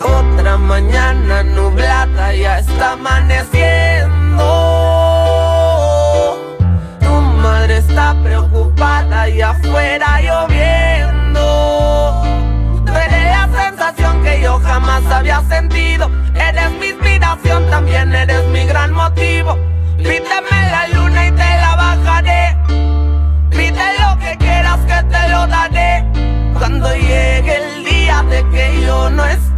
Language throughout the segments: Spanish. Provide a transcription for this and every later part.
Otra mañana nublada ya está amaneciendo. Tu madre está preocupada y afuera lloviendo. Tú eres la sensación que yo jamás había sentido. Eres mi inspiración, también eres mi gran motivo. Pídeme la luna y te la bajaré. Pide lo que quieras que te lo daré. Cuando llegue el día de que yo no esté.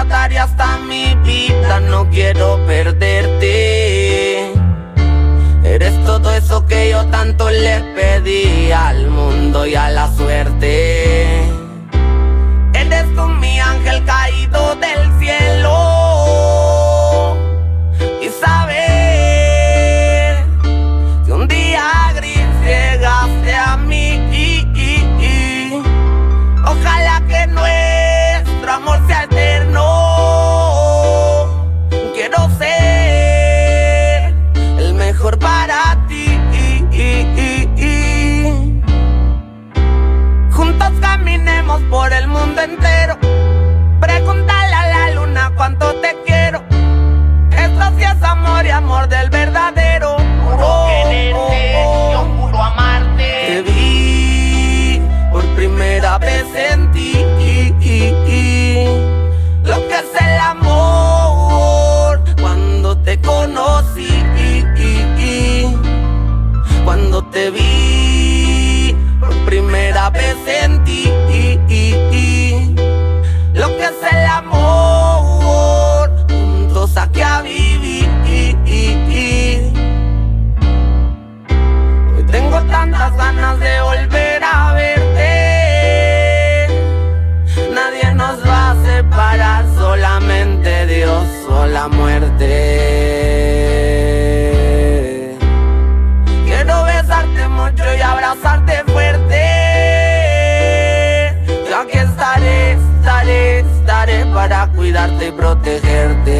la daré hasta mi vida, no quiero perderte. Eres todo eso que yo tanto le pedí al mundo y a la suerte. te vi por primera vez en ti. Lo que es el amor, juntos aquí a vivir. Hoy tengo tantas ganas de volver a verte. Nadie nos va a separar, solamente Dios o la muerte. cuidarte y protegerte.